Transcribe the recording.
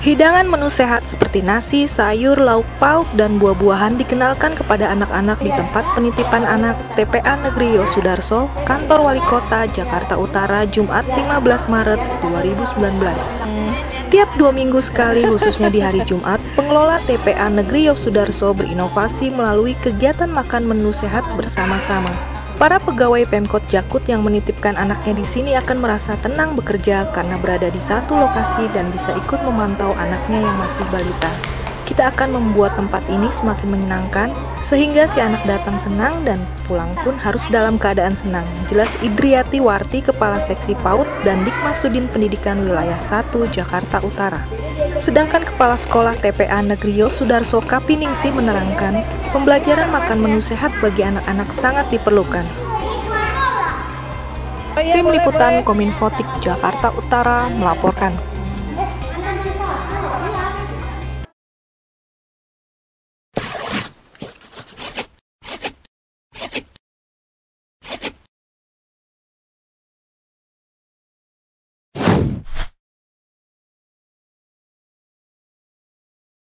Hidangan menu sehat seperti nasi, sayur, lauk pauk, dan buah-buahan dikenalkan kepada anak-anak di tempat penitipan anak TPA Negeri Yosudarso, Kantor Wali Kota Jakarta Utara, Jumat 15 Maret 2019. Setiap dua minggu sekali, khususnya di hari Jumat, pengelola TPA Negeri Yosudarso berinovasi melalui kegiatan makan menu sehat bersama-sama. Para pegawai Pemkot Jakut yang menitipkan anaknya di sini akan merasa tenang bekerja karena berada di satu lokasi dan bisa ikut memantau anaknya yang masih balita. Kita akan membuat tempat ini semakin menyenangkan sehingga si anak datang senang dan pulang pun harus dalam keadaan senang. Jelas Idriati Warti, Kepala Seksi PAUD dan Dikmasudin Pendidikan Wilayah 1 Jakarta Utara. Sedangkan Kepala Sekolah TPA Negeri Yosudarso Kapiningsi menerangkan, pembelajaran makan menu sehat bagi anak-anak sangat diperlukan. Tim Liputan Kominfotik Jakarta Utara melaporkan.